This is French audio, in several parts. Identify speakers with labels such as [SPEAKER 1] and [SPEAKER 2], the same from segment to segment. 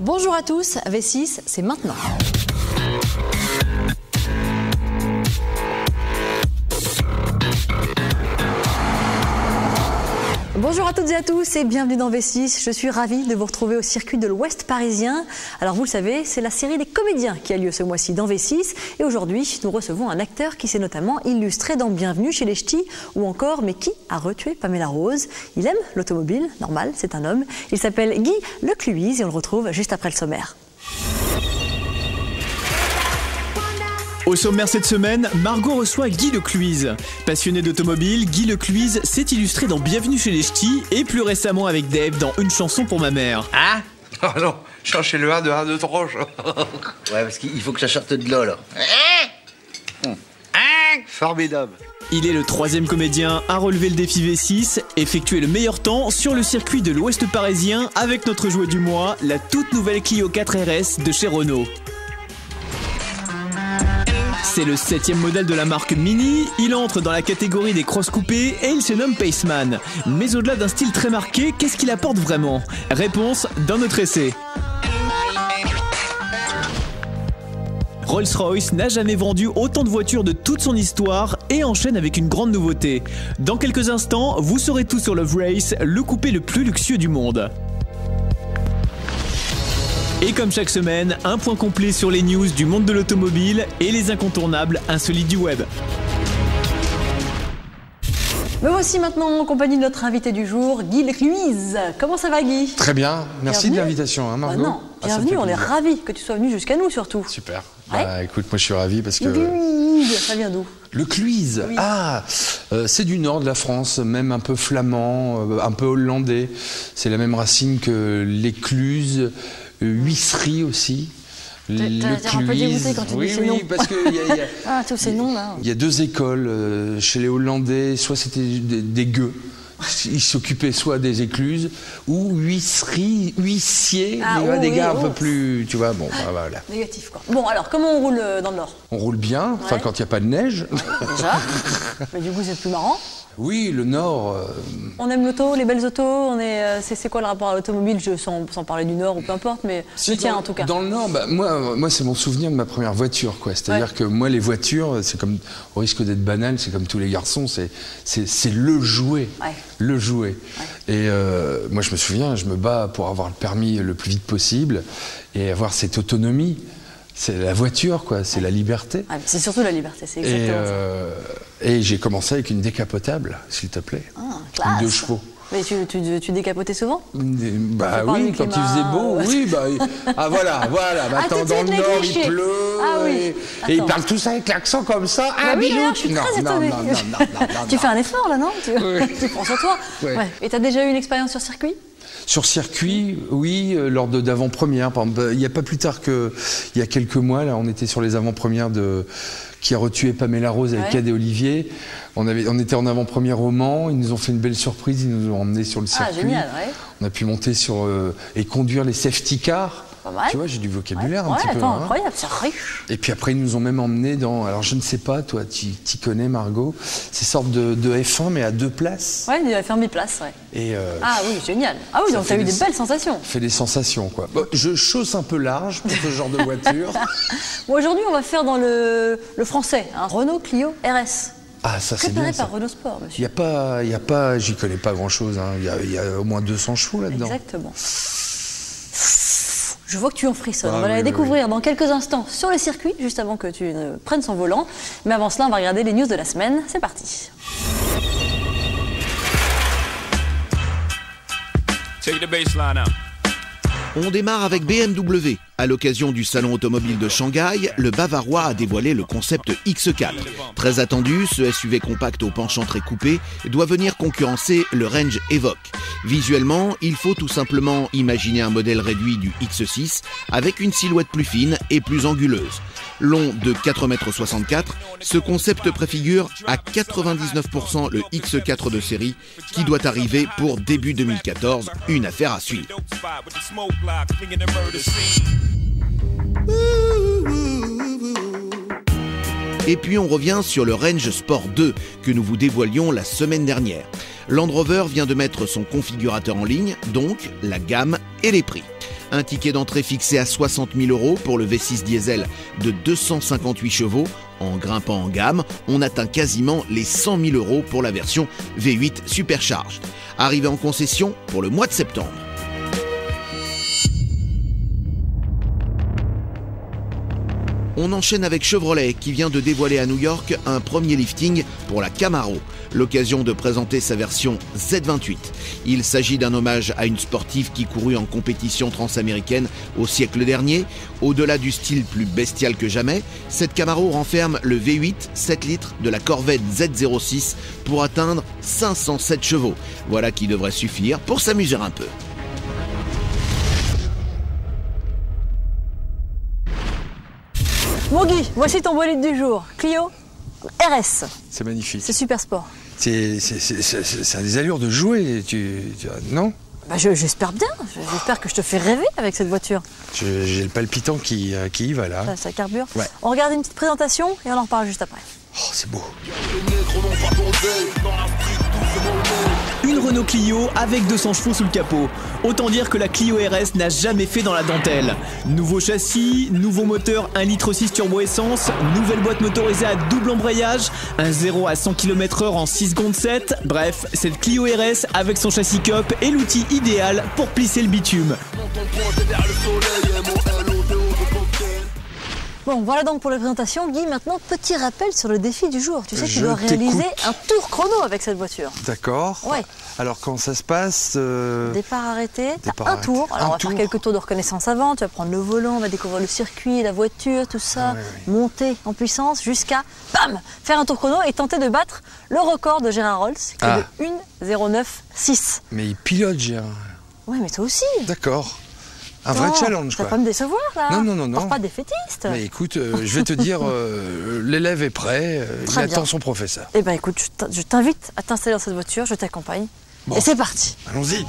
[SPEAKER 1] Bonjour à tous, V6, c'est maintenant. Bonjour à toutes et à tous et bienvenue dans V6. Je suis ravie de vous retrouver au circuit de l'Ouest parisien. Alors vous le savez, c'est la série des comédiens qui a lieu ce mois-ci dans V6 et aujourd'hui nous recevons un acteur qui s'est notamment illustré dans Bienvenue chez les Ch'tis ou encore Mais qui a retué Pamela Rose Il aime l'automobile, normal, c'est un homme. Il s'appelle Guy Lecluise et on le retrouve juste après le sommaire.
[SPEAKER 2] Au sommaire cette semaine, Margot reçoit Guy Lecluise. Passionné d'automobile, Guy Lecluise s'est illustré dans Bienvenue chez les Ch'tis et plus récemment avec Dave dans Une chanson pour ma mère.
[SPEAKER 3] Hein? Oh non, cherchez le 1 de 1 de tronche.
[SPEAKER 4] Ouais, parce qu'il faut que ça sorte de là, là.
[SPEAKER 3] Formidable.
[SPEAKER 2] Il est le troisième comédien à relever le défi V6, effectuer le meilleur temps sur le circuit de l'Ouest parisien avec notre jouet du mois, la toute nouvelle Clio 4 RS de chez Renault. C'est le septième modèle de la marque Mini, il entre dans la catégorie des cross coupés et il se nomme Paceman. Mais au-delà d'un style très marqué, qu'est-ce qu'il apporte vraiment? Réponse dans notre essai. Rolls-Royce n'a jamais vendu autant de voitures de toute son histoire et enchaîne avec une grande nouveauté. Dans quelques instants, vous saurez tout sur le Race, le coupé le plus luxueux du monde. Et comme chaque semaine, un point complet sur les news du monde de l'automobile et les incontournables insolites du web.
[SPEAKER 1] Me voici maintenant en compagnie de notre invité du jour, Guy Lecluise. Comment ça va Guy?
[SPEAKER 5] Très bien, merci
[SPEAKER 1] Bienvenue.
[SPEAKER 5] de l'invitation, hein,
[SPEAKER 1] Bah non,
[SPEAKER 5] Ah,
[SPEAKER 1] bienvenue, on est ravis que tu sois venu jusqu'à nous surtout.
[SPEAKER 5] Super.
[SPEAKER 1] Ouais.
[SPEAKER 5] Bah écoute, moi je suis ravi parce que.
[SPEAKER 1] Lecluise, ça vient d'où?
[SPEAKER 5] Le Cluise, ah, euh, c'est du nord de la France, même un peu flamand, euh, un peu hollandais. C'est la même racine que l'écluse, euh, huisserie aussi.
[SPEAKER 1] quand tu dis
[SPEAKER 5] oui,
[SPEAKER 1] ces
[SPEAKER 5] oui,
[SPEAKER 1] noms.
[SPEAKER 5] parce qu'il y, a- il y a-
[SPEAKER 1] Ah, tous ces noms là.
[SPEAKER 5] il y a deux écoles euh, chez les Hollandais, soit c'était des, des gueux. Ils s'occupaient soit des écluses ou huisserie, huissiers,
[SPEAKER 1] Ah,
[SPEAKER 5] des,
[SPEAKER 1] oh,
[SPEAKER 5] des
[SPEAKER 1] oui,
[SPEAKER 5] gars un
[SPEAKER 1] oh.
[SPEAKER 5] peu plus, tu vois, bon, bah, voilà.
[SPEAKER 1] Négatif quoi. Bon alors, comment on roule euh, dans le Nord?
[SPEAKER 5] On roule bien, enfin
[SPEAKER 1] Ouais.
[SPEAKER 5] quand il n'y a pas de neige.
[SPEAKER 1] Déjà Mais du coup c'est plus marrant.
[SPEAKER 5] Oui, le Nord, euh,
[SPEAKER 1] On aime l'auto, les belles autos, on est, euh, c'est, quoi le rapport à l'automobile? Je, sans, sans parler du Nord ou peu importe, mais
[SPEAKER 5] si,
[SPEAKER 1] le tien en tout cas.
[SPEAKER 5] Dans le Nord, bah, moi, moi c'est mon souvenir de ma première voiture, quoi. C'est-à-dire
[SPEAKER 1] Ouais.
[SPEAKER 5] que moi, les voitures, c'est comme, au risque d'être banal, c'est comme tous les garçons, c'est, c'est, le jouet,
[SPEAKER 1] Ouais.
[SPEAKER 5] le jouet. Et euh, moi, je me souviens, je me bats pour avoir le permis le plus vite possible et avoir cette autonomie. C'est la voiture, quoi. C'est la liberté.
[SPEAKER 1] Ah, c'est surtout la liberté, c'est
[SPEAKER 5] Et,
[SPEAKER 1] exactement ça.
[SPEAKER 5] euh, et j'ai commencé avec une décapotable, s'il te plaît.
[SPEAKER 1] Ah,
[SPEAKER 5] Une deux chevaux.
[SPEAKER 1] Mais tu, tu, tu décapotais souvent
[SPEAKER 5] Bah oui, quand il faisait beau,
[SPEAKER 1] euh.
[SPEAKER 5] oui, bah, ah voilà, voilà, maintenant
[SPEAKER 1] tout de
[SPEAKER 5] dans le nord il pleut,
[SPEAKER 1] Ah oui.
[SPEAKER 5] et, et ils
[SPEAKER 1] Attends.
[SPEAKER 5] parlent tous avec l'accent comme ça, ah
[SPEAKER 1] Bah oui, d'ailleurs, je suis
[SPEAKER 5] non,
[SPEAKER 1] très étonnée.
[SPEAKER 5] non, non,
[SPEAKER 1] Tu fais un effort là, non tu,
[SPEAKER 5] Oui.
[SPEAKER 1] tu prends sur toi
[SPEAKER 5] Ouais.
[SPEAKER 1] Et t'as déjà eu une expérience sur circuit?
[SPEAKER 5] Sur circuit, oui, euh, lors de d'avant-première, il n'y a pas plus tard que il y a quelques mois, là, on était sur les avant-premières de qui a retué Pamela Rose avec
[SPEAKER 1] Ouais.
[SPEAKER 5] Cad et Olivier. On, avait, on était en avant-première au Mans, ils nous ont fait une belle surprise, ils nous ont emmenés sur le
[SPEAKER 1] Ah,
[SPEAKER 5] circuit.
[SPEAKER 1] génial, ouais.
[SPEAKER 5] On a pu monter sur euh, et conduire les safety cars.
[SPEAKER 1] Pas mal.
[SPEAKER 5] Tu vois, j'ai du vocabulaire
[SPEAKER 1] ouais,
[SPEAKER 5] un petit peu.
[SPEAKER 1] attends,
[SPEAKER 5] hein.
[SPEAKER 1] incroyable, c'est riche.
[SPEAKER 5] Et puis après, ils nous ont même emmenés dans. Alors, je ne sais pas, toi, tu y connais, Margot, ces sortes de, de F1, mais à deux places.
[SPEAKER 1] Ouais, il fait un biplace, ouais.
[SPEAKER 5] Et euh,
[SPEAKER 1] Ah oui, génial. Ah oui, donc
[SPEAKER 5] fait
[SPEAKER 1] t'as eu
[SPEAKER 5] des-
[SPEAKER 1] des belles sensations.
[SPEAKER 5] fait des sensations, quoi. Bon, je chausse un peu large pour ce genre de voiture.
[SPEAKER 1] Bon, aujourd'hui, on va faire dans le, le français, un Renault Clio RS.
[SPEAKER 5] Ah, ça, c'est bien.
[SPEAKER 1] par Renault Sport,
[SPEAKER 5] Il
[SPEAKER 1] monsieur.
[SPEAKER 5] n'y a pas, il y a pas, j'y connais pas grand chose. Il y, a- il y a au moins 200 chevaux là-dedans.
[SPEAKER 1] Exactement. Je vois que tu en frissonnes.
[SPEAKER 5] Ah
[SPEAKER 1] on va
[SPEAKER 5] oui,
[SPEAKER 1] la
[SPEAKER 5] oui,
[SPEAKER 1] découvrir dans quelques instants sur le circuit, juste avant que tu ne prennes son volant. Mais avant cela, on va regarder les news de la semaine. C'est parti.
[SPEAKER 6] Take the baseline out.
[SPEAKER 7] On démarre avec BMW. À l'occasion du salon automobile de Shanghai, le Bavarois a dévoilé le concept X4. Très attendu, ce SUV compact au penchant très coupé doit venir concurrencer le Range Evoque. Visuellement, il faut tout simplement imaginer un modèle réduit du X6 avec une silhouette plus fine et plus anguleuse. Long de 4,64 m, ce concept préfigure à 99% le X4 de série qui doit arriver pour début 2014, une affaire à suivre. Et puis on revient sur le Range Sport 2 que nous vous dévoilions la semaine dernière. Land Rover vient de mettre son configurateur en ligne, donc la gamme et les prix. Un ticket d'entrée fixé à 60 000 euros pour le V6 diesel de 258 chevaux. En grimpant en gamme, on atteint quasiment les 100 000 euros pour la version V8 Supercharged. Arrivé en concession pour le mois de septembre. On enchaîne avec Chevrolet qui vient de dévoiler à New York un premier lifting pour la Camaro, l'occasion de présenter sa version Z28. Il s'agit d'un hommage à une sportive qui courut en compétition transaméricaine au siècle dernier. Au-delà du style plus bestial que jamais, cette Camaro renferme le V8 7 litres de la Corvette Z06 pour atteindre 507 chevaux. Voilà qui devrait suffire pour s'amuser un peu.
[SPEAKER 1] Bon Guy, voici ton bolide du jour. Clio RS.
[SPEAKER 5] C'est magnifique.
[SPEAKER 1] C'est super sport.
[SPEAKER 5] C'est, c'est, c'est, c'est- ça a des allures de jouer, tu, tu- non?
[SPEAKER 1] Bah, je- j'espère bien. J'espère que je te fais rêver avec cette voiture.
[SPEAKER 5] J'ai le palpitant qui, euh, qui y va là.
[SPEAKER 1] Ça, ça carbure.
[SPEAKER 5] Ouais.
[SPEAKER 1] On regarde une petite présentation et on en reparle juste après.
[SPEAKER 5] Oh, c'est beau.
[SPEAKER 2] Une Renault Clio avec 200 chevaux sous le capot. Autant dire que la Clio RS n'a jamais fait dans la dentelle. Nouveau châssis, nouveau moteur 1 litre 6 turbo essence, nouvelle boîte motorisée à double embrayage, un 0 à 100 km/h en 6 secondes 7. Bref, cette Clio RS avec son châssis COP est l'outil idéal pour plisser le bitume.
[SPEAKER 1] Bon, voilà donc pour la présentation. Guy, maintenant, petit rappel sur le défi du jour. Tu sais, tu
[SPEAKER 5] Je
[SPEAKER 1] dois réaliser un tour chrono avec cette voiture.
[SPEAKER 5] D'accord.
[SPEAKER 1] Ouais.
[SPEAKER 5] Alors, quand ça se passe euh,
[SPEAKER 1] Départ arrêté,
[SPEAKER 5] Départ
[SPEAKER 1] un
[SPEAKER 5] arrêté.
[SPEAKER 1] tour. Alors,
[SPEAKER 5] Un
[SPEAKER 1] on va
[SPEAKER 5] tour.
[SPEAKER 1] faire quelques tours de reconnaissance avant. Tu vas prendre le volant, on va découvrir le circuit, la voiture, tout ça.
[SPEAKER 5] Ah.
[SPEAKER 1] Monter en puissance jusqu'à, bam, faire un tour chrono et tenter de battre le record de Gérard Rolls, qui
[SPEAKER 5] Ah.
[SPEAKER 1] est de 1,09,6.
[SPEAKER 5] Mais il pilote, Gérard.
[SPEAKER 1] Ouais, mais toi aussi.
[SPEAKER 5] D'accord. Un vrai challenge,
[SPEAKER 1] Tu vas pas me décevoir, là.
[SPEAKER 5] Non, non, non,
[SPEAKER 1] pas défaitiste.
[SPEAKER 5] Mais écoute, euh, je vais te dire, euh, l'élève est prêt, euh, il
[SPEAKER 1] bien.
[SPEAKER 5] attend son professeur.
[SPEAKER 1] Eh ben écoute, je t'invite à t'installer dans cette voiture, je t'accompagne.
[SPEAKER 5] Bon.
[SPEAKER 1] Et c'est parti.
[SPEAKER 5] Allons-y.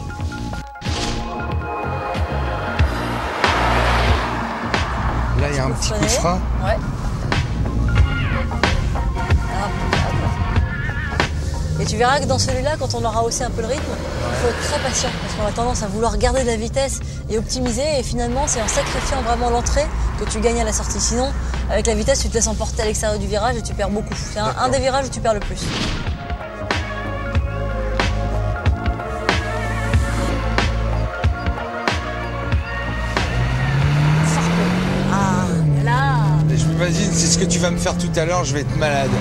[SPEAKER 5] Là, il y a un petit coup de frein.
[SPEAKER 1] Ouais. Et tu verras que dans celui-là, quand on aura haussé un peu le rythme, il faut être très patient parce qu'on a tendance à vouloir garder de la vitesse et optimiser. Et finalement, c'est en sacrifiant vraiment l'entrée que tu gagnes à la sortie. Sinon, avec la vitesse, tu te laisses emporter à l'extérieur du virage et tu perds beaucoup. C'est un, un des virages où tu perds le plus. Ah,
[SPEAKER 5] je m'imagine, c'est ce que tu vas me faire tout à l'heure, je vais être malade.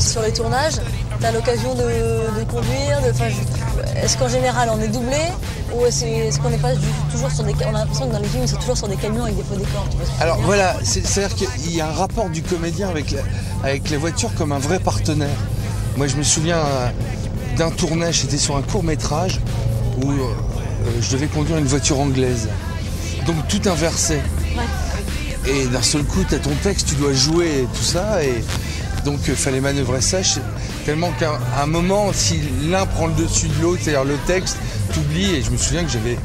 [SPEAKER 1] Sur les tournages, tu as l'occasion de, de conduire, de, est-ce qu'en général on est doublé ou est-ce qu'on n'est pas du- toujours sur des... On a l'impression que dans les films, sont toujours sur des camions avec des faux décors.
[SPEAKER 5] Alors voilà, c'est- c'est-à-dire qu'il y a un rapport du comédien avec la, avec la voiture comme un vrai partenaire. Moi je me souviens euh, d'un tournage, c'était sur un court métrage où euh, euh, je devais conduire une voiture anglaise. Donc tout inversé. Et d'un seul coup, tu as ton texte, tu dois jouer et tout ça. Et donc il fallait manœuvrer ça. Tellement qu'à un moment, si l'un prend le dessus de l'autre, c'est-à-dire le texte, t'oublies. Et je me souviens que j'avais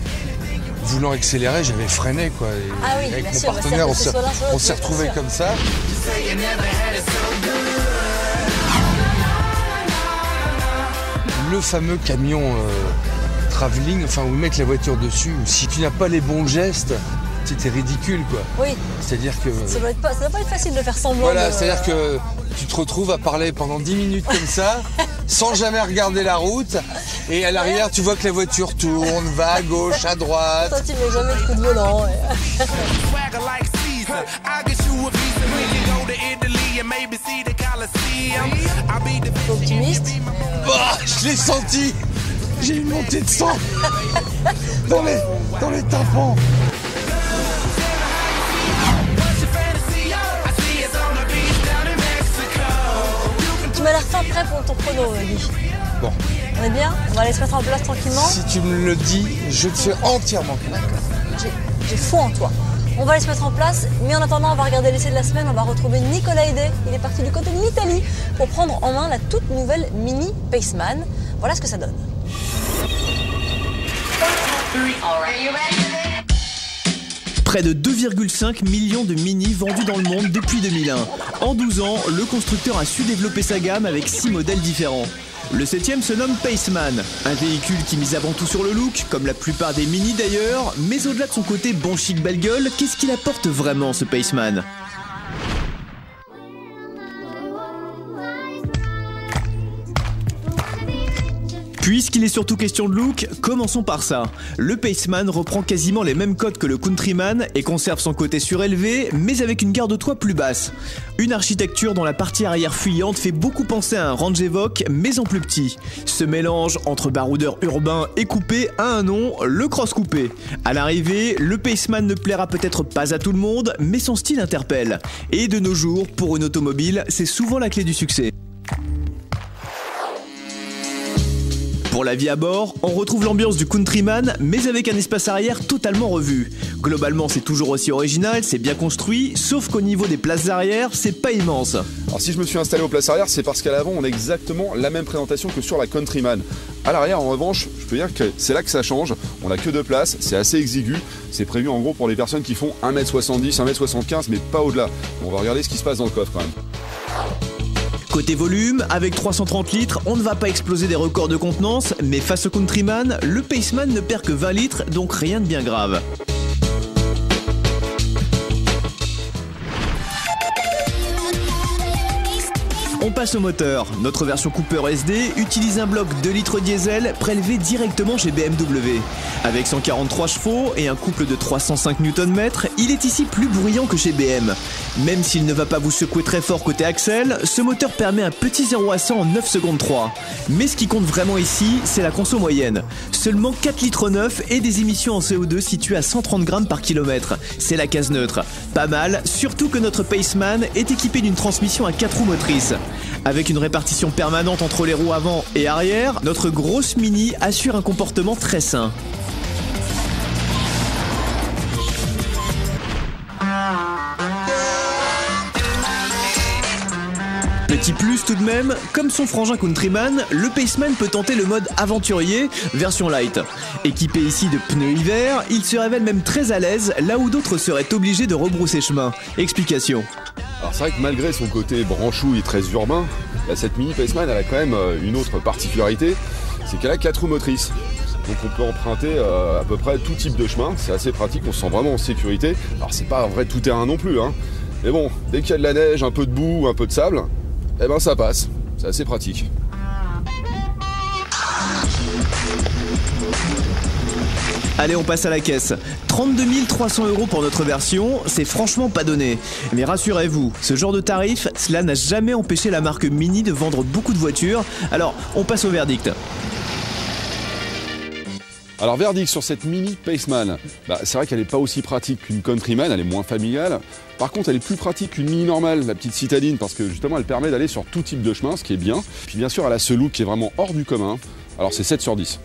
[SPEAKER 5] voulant accélérer, j'avais freiné quoi. Et
[SPEAKER 1] Ah oui,
[SPEAKER 5] avec mon
[SPEAKER 1] sûr,
[SPEAKER 5] partenaire, on s'est retrouvés
[SPEAKER 1] sûr.
[SPEAKER 5] comme ça. Le fameux camion euh, travelling, enfin où mettre la voiture dessus, si tu n'as pas les bons gestes, c'était ridicule quoi.
[SPEAKER 1] Oui,
[SPEAKER 5] C'est-à-dire que
[SPEAKER 1] ça doit, être pas, ça doit pas être facile de faire semblant.
[SPEAKER 5] voilà,
[SPEAKER 1] de-
[SPEAKER 5] c'est-à-dire que tu te retrouves à parler pendant 10 minutes comme ça, sans jamais regarder la route, et à l'arrière tu vois que la voiture tourne, va à gauche, à droite.
[SPEAKER 1] Toi, tu mets jamais de coup de volant. ouais. optimiste?
[SPEAKER 5] Ah, je l'ai senti J'ai une montée de sang dans les, dans les tympans
[SPEAKER 1] M'as l'air fin prêt pour ton chrono, euh, Guy.
[SPEAKER 5] Bon,
[SPEAKER 1] On est bien On va aller se mettre en place tranquillement.
[SPEAKER 5] si tu me le dis, je te fais entièrement confiance.
[SPEAKER 1] J'ai- J'ai foi en toi. On va aller se mettre en place, mais en attendant, on va regarder l'essai de la semaine. On va retrouver Nicolas Hede. Il est parti du côté de l'Italie pour prendre en main la toute nouvelle Mini Paceman. Voilà ce que ça donne.
[SPEAKER 2] Près de 2,5 millions de Mini vendus dans le monde depuis 2001. En 12 ans, le constructeur a su développer sa gamme avec 6 modèles différents. Le septième se nomme Paceman, un véhicule qui mise avant tout sur le look, comme la plupart des Mini d'ailleurs, mais au-delà de son côté bon chic belle gueule, qu'est-ce qu'il apporte vraiment ce Paceman? Puisqu'il est surtout question de look, commençons par ça. Le Paceman reprend quasiment les mêmes codes que le Countryman et conserve son côté surélevé, mais avec une garde de toit plus basse. Une architecture dont la partie arrière fuyante fait beaucoup penser à un Range Evoque, mais en plus petit. Ce mélange entre baroudeur urbain et coupé a un nom, le cross coupé. À l'arrivée, le Paceman ne plaira peut-être pas à tout le monde, mais son style interpelle. Et de nos jours, pour une automobile, c'est souvent la clé du succès. Pour la vie à bord, on retrouve l'ambiance du Countryman, mais avec un espace arrière totalement revu. Globalement, c'est toujours aussi original, c'est bien construit, sauf qu'au niveau des places arrière, c'est pas immense.
[SPEAKER 8] Alors si je me suis installé aux places arrière, c'est parce qu'à l'avant, on a exactement la même présentation que sur la Countryman. À l'arrière, en revanche, je peux dire que c'est là que ça change. On a que deux places, c'est assez exigu. C'est prévu en gros pour les personnes qui font 1m70, 1m75, mais pas au-delà. On va regarder ce qui se passe dans le coffre quand même.
[SPEAKER 2] Côté volume, avec 330 litres, on ne va pas exploser des records de contenance, mais face au Countryman, le Paceman ne perd que 20 litres, donc rien de bien grave. On passe au moteur. Notre version Cooper SD utilise un bloc 2 litres diesel prélevé directement chez BMW. Avec 143 chevaux et un couple de 305 Nm, il est ici plus bruyant que chez BM. Même s'il ne va pas vous secouer très fort côté axle, ce moteur permet un petit 0 à 100 en 9 secondes 3. Mais ce qui compte vraiment ici, c'est la conso moyenne. Seulement 4 litres 9 et des émissions en CO2 situées à 130 grammes par kilomètre. C'est la case neutre. Pas mal, surtout que notre Paceman est équipé d'une transmission à 4 roues motrices. Avec une répartition permanente entre les roues avant et arrière, notre grosse Mini assure un comportement très sain. Petit plus tout de même, comme son frangin Countryman, le Paceman peut tenter le mode aventurier, version light. Équipé ici de pneus hiver, il se révèle même très à l'aise là où d'autres seraient obligés de rebrousser chemin. Explication.
[SPEAKER 8] Alors c'est vrai que malgré son côté branchouille très urbain, bah, cette Mini Paceman elle a quand même euh, une autre particularité, c'est qu'elle a 4 roues motrices. Donc on peut emprunter euh, à peu près tout type de chemin, c'est assez pratique, on se sent vraiment en sécurité. Alors c'est pas un vrai tout terrain non plus, hein. mais bon, dès qu'il y a de la neige, un peu de boue, un peu de sable, eh ben ça passe, c'est assez pratique.
[SPEAKER 2] Allez, on passe à la caisse. 32 300 euros pour notre version, c'est franchement pas donné. Mais rassurez-vous, ce genre de tarif, cela n'a jamais empêché la marque Mini de vendre beaucoup de voitures. Alors, on passe au verdict.
[SPEAKER 8] Alors verdict sur cette mini Paceman, bah, c'est vrai qu'elle n'est pas aussi pratique qu'une Countryman, elle est moins familiale. Par contre elle est plus pratique qu'une mini normale, la petite citadine, parce que justement elle permet d'aller sur tout type de chemin, ce qui est bien. Puis bien sûr elle a ce look qui est vraiment hors du commun. Alors c'est 7 sur 10.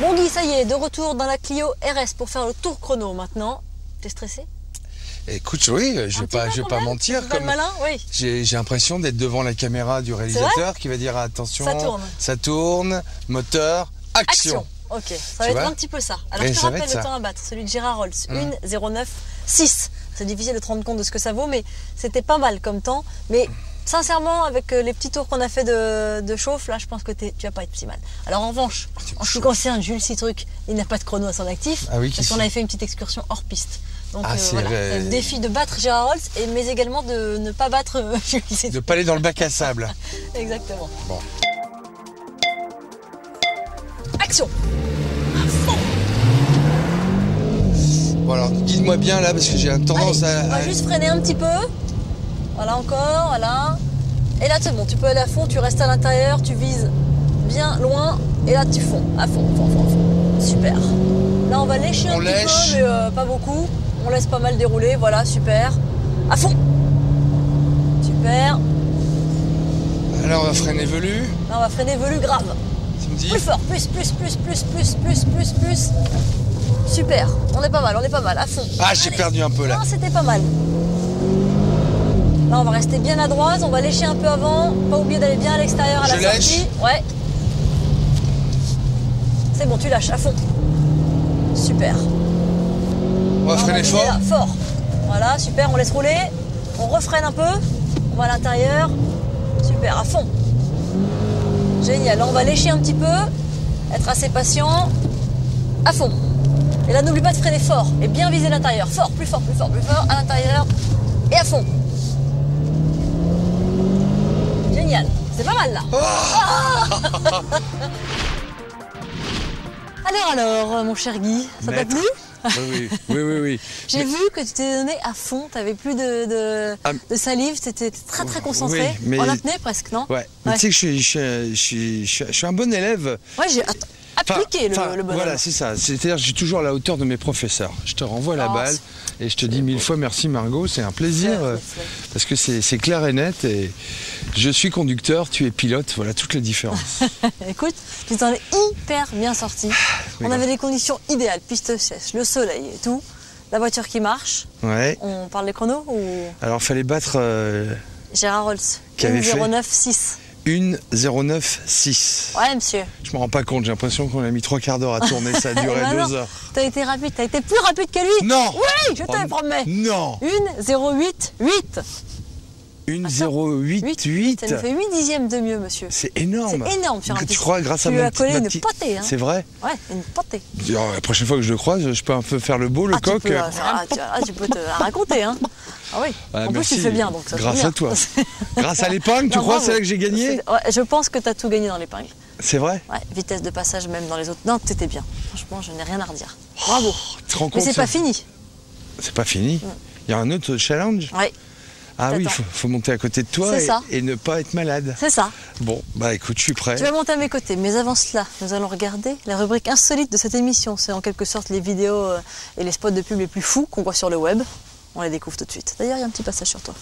[SPEAKER 1] Bon Guy, ça y est, de retour dans la Clio RS pour faire le tour chrono maintenant. T'es stressé?
[SPEAKER 5] Écoute, oui, je vais pas, je vais pas mentir.
[SPEAKER 1] Comme malin, oui.
[SPEAKER 5] J'ai l'impression d'être devant la caméra du réalisateur qui va dire attention,
[SPEAKER 1] Ça tourne.
[SPEAKER 5] ça tourne, moteur, action.
[SPEAKER 1] Ok, ça va être un petit peu ça. Alors
[SPEAKER 5] Et
[SPEAKER 1] je te rappelle le temps à battre, celui de Gérard Rolls,
[SPEAKER 5] Hum.
[SPEAKER 1] 1.09.6. C'est difficile de te rendre compte de ce que ça vaut, mais c'était pas mal comme temps. Mais sincèrement, avec euh, les petits tours qu'on a fait de, de chauffe, là, je pense que tu vas pas être si mal. Alors en revanche, en ce qui concerne Jules Citruc, il n'a pas de chrono à son actif,
[SPEAKER 5] Ah oui,
[SPEAKER 1] parce qu'on avait fait une petite excursion hors piste. Donc
[SPEAKER 5] Ah,
[SPEAKER 1] euh,
[SPEAKER 5] c'est
[SPEAKER 1] voilà, le défi de battre Gérard Rolls, et, mais également de ne pas battre euh, Jules Citruc.
[SPEAKER 5] De pas aller dans le bac à sable.
[SPEAKER 1] Exactement.
[SPEAKER 5] Bon.
[SPEAKER 1] Action
[SPEAKER 5] Bon alors, guide-moi bien là parce que j'ai tendance
[SPEAKER 1] Allez,
[SPEAKER 5] à.
[SPEAKER 1] on va juste freiner un petit peu. Voilà encore, voilà. Et là c'est bon, tu peux aller à fond, tu restes à l'intérieur, tu vises bien loin, et là tu fonds, à fond, fond, fond, fond. Super. Là on va lécher un petit peu, mais euh, pas beaucoup. On laisse pas mal dérouler, voilà, super. À fond. Super.
[SPEAKER 5] Là, on va freiner velu.
[SPEAKER 1] Là on va freiner velu grave.
[SPEAKER 5] Tu me dis
[SPEAKER 1] Plus fort, plus, plus, plus, plus, plus, plus, plus, plus. Super, on est pas mal, on est pas mal, à fond.
[SPEAKER 5] Ah, j'ai
[SPEAKER 1] Allez.
[SPEAKER 5] perdu un peu là.
[SPEAKER 1] Non, c'était pas mal. Là, on va rester bien à droite, on va lécher un peu avant. Pas oublier d'aller bien à l'extérieur à la
[SPEAKER 5] Je lèche.
[SPEAKER 1] sortie. Ouais. C'est bon, tu lâches à fond. Super.
[SPEAKER 5] On va freiner
[SPEAKER 1] viser
[SPEAKER 5] fort.
[SPEAKER 1] là, fort. Voilà, super, on laisse rouler. On refreine un peu. On va à l'intérieur. Super, à fond. Génial. Là, on va lécher un petit peu. Être assez patient. À fond. Et là, n'oublie pas de freiner fort et bien viser l'intérieur. Fort, plus fort, plus fort, plus fort. À l'intérieur et à fond. Génial. C'est pas mal là. Ah alors, alors, euh, mon cher Guy, ça t'a plu?
[SPEAKER 5] Oui, oui, oui, oui. oui.
[SPEAKER 1] J'ai vu que tu t'es donné à fond, t'avais plus de, de,
[SPEAKER 5] Ah,
[SPEAKER 1] de salive, t'étais très très concentré.
[SPEAKER 5] Oui, mais-
[SPEAKER 1] En apnée presque, non?
[SPEAKER 5] Ouais. Mais tu sais que je suis, je, suis, je, suis, je suis- je suis un bon élève.
[SPEAKER 1] Ouais, j'ai le, le bonhomme.
[SPEAKER 5] Voilà, c'est ça. C'est-à-dire que je suis toujours à la hauteur de mes professeurs. Je te renvoie la
[SPEAKER 1] Oh,
[SPEAKER 5] balle et je te dis mille fois merci Margot, c'est un plaisir euh, parce que c'est clair et net et je suis conducteur, tu es pilote, voilà toutes les différences.
[SPEAKER 1] Écoute, tu t'en es hyper bien sorti. On
[SPEAKER 5] grave.
[SPEAKER 1] avait des conditions idéales, piste sèche, le soleil et tout. La voiture qui marche.
[SPEAKER 5] Ouais.
[SPEAKER 1] On parle des chronos ou
[SPEAKER 5] Alors fallait battre euh,
[SPEAKER 1] Gérard Rolls
[SPEAKER 5] Qui avait fait
[SPEAKER 1] 0996.
[SPEAKER 5] 1.09.6.
[SPEAKER 1] Ouais, monsieur.
[SPEAKER 5] Je me rends pas compte, j'ai l'impression qu'on a mis trois quarts d'heure à tourner, ça a duré
[SPEAKER 1] ben non,
[SPEAKER 5] deux heures.
[SPEAKER 1] T'as été rapide, t'as été plus rapide que lui.
[SPEAKER 5] Non
[SPEAKER 1] Oui, je te
[SPEAKER 5] Oh,
[SPEAKER 1] le promets.
[SPEAKER 5] Non
[SPEAKER 1] 1,088.
[SPEAKER 5] 1.088.
[SPEAKER 1] Ça nous fait 8 dixièmes de mieux, monsieur.
[SPEAKER 5] C'est énorme.
[SPEAKER 1] C'est énorme sur un
[SPEAKER 5] Tu crois grâce à
[SPEAKER 1] Tu
[SPEAKER 5] mon
[SPEAKER 1] lui as collé une potée, hein.
[SPEAKER 5] C'est vrai
[SPEAKER 1] Ouais, une potée.
[SPEAKER 5] Alors, La prochaine fois que je le croise, je peux un peu faire le beau, le
[SPEAKER 1] ah, tu
[SPEAKER 5] coq.
[SPEAKER 1] peux, ah, ah, tu, ah, tu peux te raconter, hein. Ah oui. En plus,
[SPEAKER 5] merci.
[SPEAKER 1] tu fais bien, donc ça
[SPEAKER 5] Grâce à toi. Grâce à l'épargne, tu
[SPEAKER 1] Non,
[SPEAKER 5] crois, c'est là que j'ai gagné
[SPEAKER 1] C'est- ouais, Je pense que tu as tout gagné dans l'épingle.
[SPEAKER 5] C'est vrai
[SPEAKER 1] Ouais, vitesse de passage même dans les autres. Non, t'étais bien. Franchement, je n'ai rien à redire. Bravo.
[SPEAKER 5] Tu te rends
[SPEAKER 1] Mais
[SPEAKER 5] compte
[SPEAKER 1] c'est
[SPEAKER 5] ça
[SPEAKER 1] pas fini.
[SPEAKER 5] C'est pas fini. Il y a un autre challenge
[SPEAKER 1] Ouais,
[SPEAKER 5] Ah oui, il faut, faut monter à côté de toi et,
[SPEAKER 1] ça.
[SPEAKER 5] et ne pas être malade.
[SPEAKER 1] c'est ça.
[SPEAKER 5] Bon, bah écoute, je suis prêt.
[SPEAKER 1] Tu vas monter à mes côtés. Mais avant cela, nous allons regarder la rubrique insolite de cette émission. C'est en quelque sorte les vidéos euh, et les spots de pub les plus fous qu'on voit sur le web. On les découvre tout de suite. D'ailleurs, il y a un petit passage sur toi.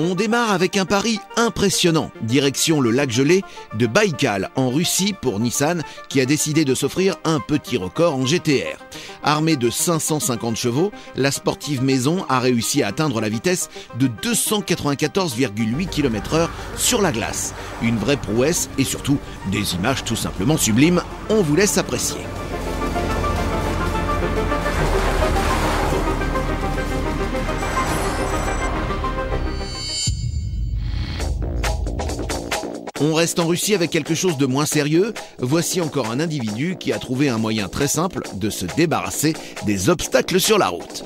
[SPEAKER 7] On démarre avec un pari impressionnant, direction le lac gelé de Baïkal en Russie pour Nissan qui a décidé de s'offrir un petit record en GTR. Armée de 550 chevaux, la sportive maison a réussi à atteindre la vitesse de 294,8 km/h sur la glace. Une vraie prouesse et surtout des images tout simplement sublimes, on vous laisse apprécier. On reste en Russie avec quelque chose de moins sérieux. Voici encore un individu qui a trouvé un moyen très simple de se débarrasser des obstacles sur la route.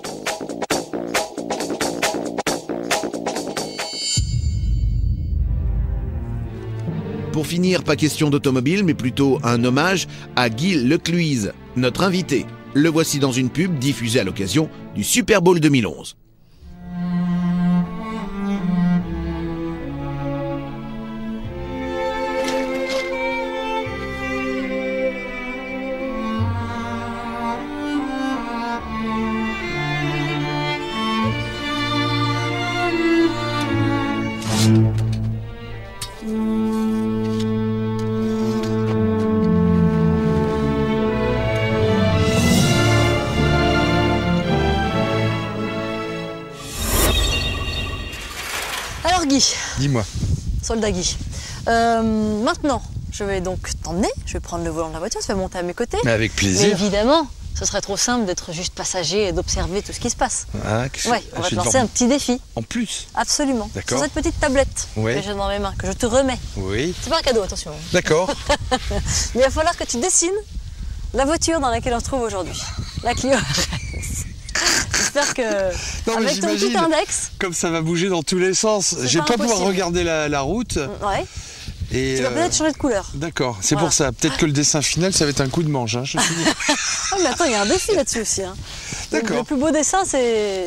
[SPEAKER 7] Pour finir, pas question d'automobile, mais plutôt un hommage à Guy Lecluise, notre invité. Le voici dans une pub diffusée à l'occasion du Super Bowl 2011.
[SPEAKER 1] Alors Guy,
[SPEAKER 5] Dis-moi.
[SPEAKER 1] soldat Guy. Euh, maintenant, je vais donc t'emmener. Je vais prendre le volant de la voiture. Tu vas monter à mes côtés.
[SPEAKER 5] Mais avec
[SPEAKER 1] Mais
[SPEAKER 5] plaisir.
[SPEAKER 1] évidemment, ce serait trop simple d'être juste passager et d'observer tout ce qui se passe.
[SPEAKER 5] Ah, que-
[SPEAKER 1] Ouais, on va
[SPEAKER 5] je
[SPEAKER 1] te
[SPEAKER 5] vais
[SPEAKER 1] lancer un petit défi.
[SPEAKER 5] En plus
[SPEAKER 1] Absolument.
[SPEAKER 5] D'accord.
[SPEAKER 1] Sur cette petite tablette
[SPEAKER 5] Ouais.
[SPEAKER 1] que j'ai dans mes mains, que je te remets.
[SPEAKER 5] Oui.
[SPEAKER 1] C'est pas un cadeau, attention.
[SPEAKER 5] D'accord.
[SPEAKER 1] Mais il va falloir que tu dessines la voiture dans laquelle on se trouve aujourd'hui. La Clio. J'espère que
[SPEAKER 5] Non,
[SPEAKER 1] avec ton petit index,
[SPEAKER 5] Comme ça va bouger dans tous les sens. Vais
[SPEAKER 1] pas
[SPEAKER 5] pas pouvoir regarder la, la route.
[SPEAKER 1] ouais,
[SPEAKER 5] Et,
[SPEAKER 1] tu vas
[SPEAKER 5] euh,
[SPEAKER 1] peut-être changer de couleur.
[SPEAKER 5] D'accord, c'est
[SPEAKER 1] Voilà.
[SPEAKER 5] pour ça. Peut-être que le dessin final, ça va être un coup de manche. hein, je.
[SPEAKER 1] Ah, mais attends, il y a un défi là-dessus aussi. hein. Le-
[SPEAKER 5] D'accord.
[SPEAKER 1] Le plus beau dessin, c'est.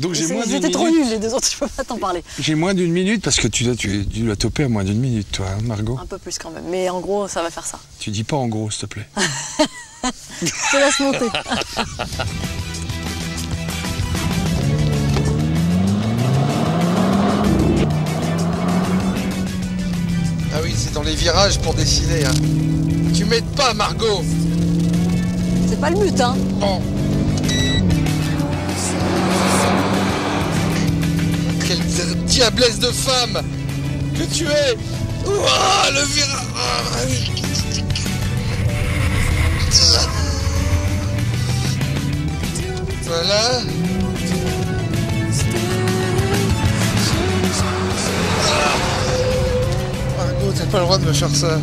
[SPEAKER 5] Donc j'ai moins
[SPEAKER 1] étaient trop nuls les deux autres, je peux pas t'en parler.
[SPEAKER 5] J'ai moins d'une minute parce que tu dois, tu, tu dois toper à moins d'une minute, toi, hein, Margot.
[SPEAKER 1] Un peu plus quand même. Mais en gros, ça va faire ça.
[SPEAKER 5] Tu dis pas en gros, s'il te plaît.
[SPEAKER 1] Je te laisse monter.
[SPEAKER 5] Les virages pour dessiner. Hein. Tu m'aides pas, Margot
[SPEAKER 1] C'est pas le but, hein.
[SPEAKER 5] Bon. Quelle diablesse de femme que tu es. Ouah, le virage. Voilà. T'as pas le droit de me faire ça.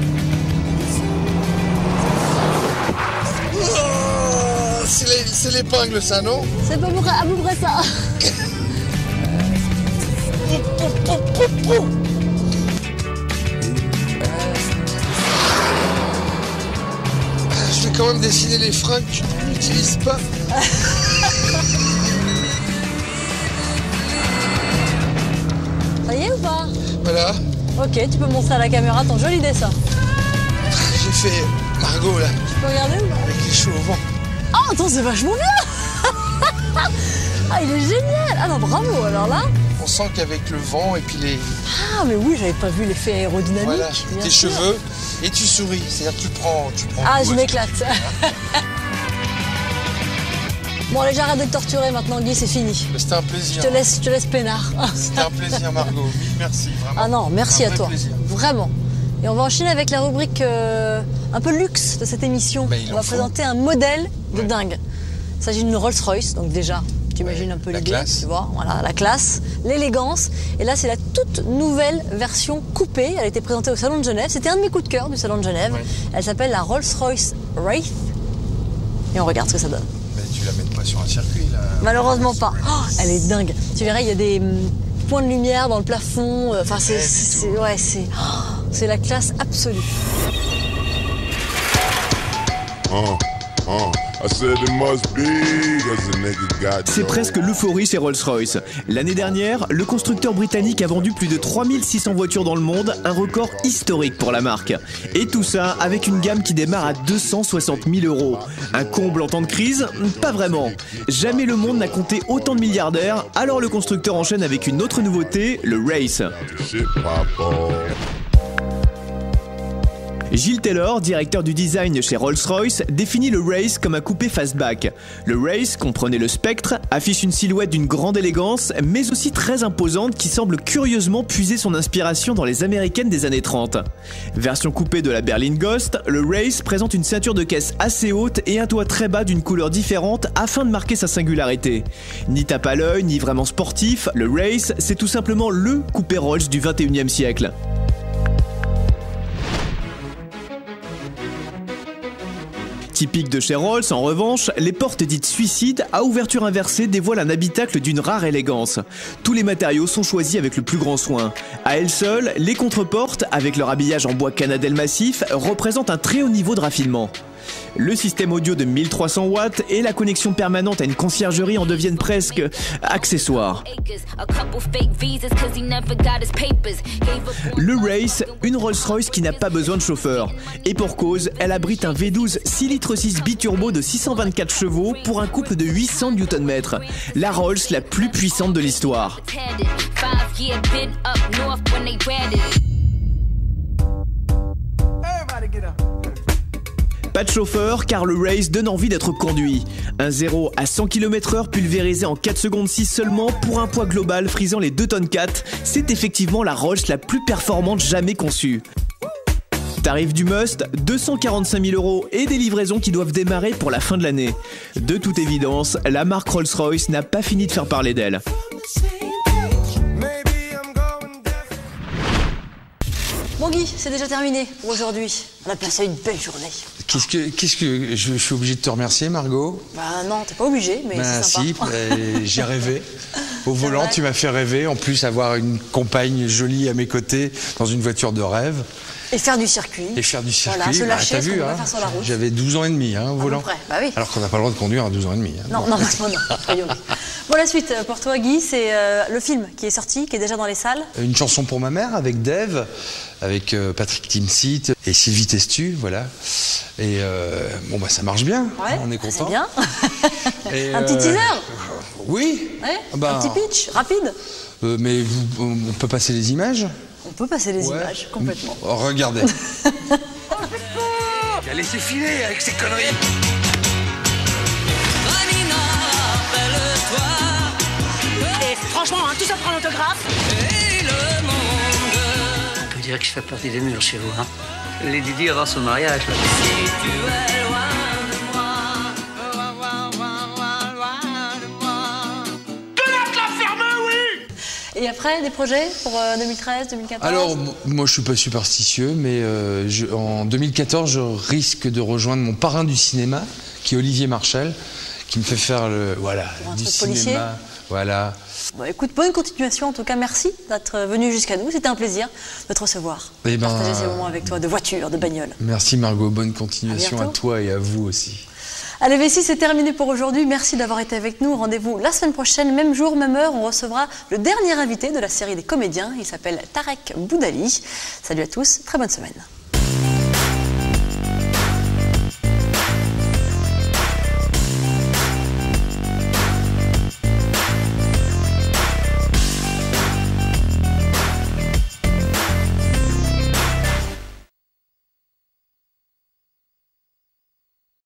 [SPEAKER 5] Oh, c'est l'épingle, ça, non?
[SPEAKER 1] C'est pas pour à peu près ça.
[SPEAKER 5] Je vais quand même dessiner les freins que tu n'utilises pas.
[SPEAKER 1] Ça y est ou pas?
[SPEAKER 5] Voilà.
[SPEAKER 1] Ok, tu peux montrer à la caméra ton joli dessin.
[SPEAKER 5] J'ai fait Margot, là,
[SPEAKER 1] Tu peux regarder ou pas
[SPEAKER 5] avec les cheveux au vent.
[SPEAKER 1] Oh, attends, c'est vachement bien Ah, il est génial Ah non, bravo, alors là
[SPEAKER 5] On sent qu'avec le vent et puis les.
[SPEAKER 1] Ah, mais oui, j'avais pas vu l'effet aérodynamique.
[SPEAKER 5] Voilà, tes
[SPEAKER 1] sûr.
[SPEAKER 5] cheveux et tu souris. C'est-à-dire que tu prends. Tu prends
[SPEAKER 1] Ah, je m'éclate. Bon, allez, j'arrête de te torturer maintenant, Guy, c'est fini.
[SPEAKER 5] C'était un
[SPEAKER 1] Je
[SPEAKER 5] plaisir.
[SPEAKER 1] te laisse, je te laisse peinard.
[SPEAKER 5] C'était un plaisir, Margot. Mille merci, vraiment.
[SPEAKER 1] Ah non, merci
[SPEAKER 5] Un
[SPEAKER 1] à
[SPEAKER 5] vrai
[SPEAKER 1] toi.
[SPEAKER 5] plaisir.
[SPEAKER 1] Vraiment. Et on va enchaîner avec la rubrique euh, un peu luxe de cette émission.
[SPEAKER 5] Bah,
[SPEAKER 1] on va
[SPEAKER 5] faut.
[SPEAKER 1] présenter un modèle de dingue. Il s'agit d'une Rolls-Royce, donc déjà, tu imagines un peu l'idée, tu vois, voilà, la classe, l'élégance. Et là, c'est la toute nouvelle version coupée. Elle a été présentée au Salon de Genève. C'était un de mes coups de cœur du Salon de Genève.
[SPEAKER 5] Ouais.
[SPEAKER 1] Elle s'appelle la Rolls-Royce Wraith. Et on regarde ce que ça donne.
[SPEAKER 5] Tu la mets pas sur un circuit, là.
[SPEAKER 1] Malheureusement pas. Oh, elle est dingue. Tu verrais, il y a des hum, points de lumière dans le plafond. euh, Enfin, c'est,
[SPEAKER 5] Ouais,
[SPEAKER 1] c'est- c'est, oh, c'est la classe absolue.
[SPEAKER 9] Uh. I said it must be, cause the nigga got
[SPEAKER 2] C'est presque l'euphorie chez Rolls-Royce. L'année dernière, le constructeur britannique a vendu plus de 3600 voitures dans le monde, un record historique pour la marque. Et tout ça avec une gamme qui démarre à 260 000 euros. Un comble en temps de crise Pas vraiment. Jamais le monde n'a compté autant de milliardaires, alors le constructeur enchaîne avec une autre nouveauté, le Race. Gilles Taylor, directeur du design chez Rolls-Royce, définit le Race comme un coupé fastback. Le Race, comprenez le spectre, affiche une silhouette d'une grande élégance, mais aussi très imposante qui semble curieusement puiser son inspiration dans les américaines des années 30. Version coupée de la berline Ghost, le Race présente une ceinture de caisse assez haute et un toit très bas d'une couleur différente afin de marquer sa singularité. Ni tape à l'œil, ni vraiment sportif, le Race, c'est tout simplement LE coupé Rolls du 21e siècle. Typique de chez en revanche, les portes dites suicide à ouverture inversée dévoilent un habitacle d'une rare élégance. Tous les matériaux sont choisis avec le plus grand soin. À elles seules, les contreportes, avec leur habillage en bois canadel massif, représentent un très haut niveau de raffinement. Le système audio de 1300 watts et la connexion permanente à une conciergerie en deviennent presque accessoires. Le Race, une Rolls-Royce qui n'a pas besoin de chauffeur. Et pour cause, elle abrite un V12 6 litres 6 biturbo de 624 chevaux pour un couple de 800 Nm. La Rolls la plus puissante de l'histoire. De chauffeur car le race donne envie d'être conduit. Un 0 à 100 km/h pulvérisé en 4 secondes 6 seulement pour un poids global frisant les 2 tonnes 4, c'est effectivement la Rolls la plus performante jamais conçue. Tarif du must, 245 000 euros et des livraisons qui doivent démarrer pour la fin de l'année. De toute évidence, la marque Rolls-Royce n'a pas fini de faire parler d'elle.
[SPEAKER 1] Bon Guy, c'est déjà terminé pour aujourd'hui. On a passé une belle journée.
[SPEAKER 5] Qu'est-ce que, qu'est-ce que je, je suis obligé de te remercier, Margot
[SPEAKER 1] Bah non, t'es pas obligé, mais c'est sympa.
[SPEAKER 5] si, ben, j'ai rêvé. Au volant, tu m'as fait rêver. En plus, avoir une compagne jolie à mes côtés dans une voiture de rêve
[SPEAKER 1] Et faire du circuit.
[SPEAKER 5] et faire du circuit.
[SPEAKER 1] Voilà, se
[SPEAKER 5] bah,
[SPEAKER 1] lâcher, qu'on
[SPEAKER 5] vu, hein,
[SPEAKER 1] faire sur la route.
[SPEAKER 5] J'avais 12 ans et demi hein, volant.
[SPEAKER 1] bah oui.
[SPEAKER 5] Alors qu'on n'a pas le droit de conduire à 12 ans et demi. hein.
[SPEAKER 1] Non, non, non, non. Bon, la suite euh, pour toi, Guy, c'est euh, le film qui est sorti, qui est déjà dans les salles.
[SPEAKER 5] Une chanson pour ma mère avec Dave, avec euh, Patrick Timsit et Sylvie Testu, voilà. Et euh, bon, bah ça marche bien,
[SPEAKER 1] Ouais,
[SPEAKER 5] on est
[SPEAKER 1] C'est
[SPEAKER 5] content.
[SPEAKER 1] bien.
[SPEAKER 5] Et,
[SPEAKER 1] un petit teaser.
[SPEAKER 5] Oui,
[SPEAKER 1] Ouais,
[SPEAKER 5] bah,
[SPEAKER 1] un petit pitch, rapide.
[SPEAKER 5] mais vous- on peut passer les images?
[SPEAKER 1] On peut passer les
[SPEAKER 5] Ouais.
[SPEAKER 1] images complètement.
[SPEAKER 5] Oh, Regardez.
[SPEAKER 3] Il a laissé filer avec ses conneries.
[SPEAKER 10] Et franchement, hein, tout ça prend l'autographe. Et le monde dirait que je fais partie des murs chez vous. Hein. Les Didi avant son mariage. Là.
[SPEAKER 1] Et après, des projets pour 2013, 2014
[SPEAKER 5] Alors, moi, je suis pas superstitieux, mais euh, je- en 2014, je risque de rejoindre mon parrain du cinéma, qui est Olivier Marchal, qui me fait faire le voilà
[SPEAKER 1] un
[SPEAKER 5] du cinéma.
[SPEAKER 1] policier?
[SPEAKER 5] Voilà.
[SPEAKER 1] Bon, écoute, bonne continuation. En tout cas, merci d'être venu jusqu'à nous. C'était un plaisir de te recevoir.
[SPEAKER 5] Eh ben,
[SPEAKER 1] Partager ces moments avec toi de voiture, de bagnole.
[SPEAKER 5] Merci Margot, bonne continuation
[SPEAKER 1] À
[SPEAKER 5] toi et à vous aussi.
[SPEAKER 1] Allez, Vessi, c'est terminé pour aujourd'hui. Merci d'avoir été avec nous. Rendez-vous la semaine prochaine, même jour, même heure. On recevra le dernier invité de la série des comédiens. Il s'appelle Tarek Boudali. Salut à tous, très bonne semaine.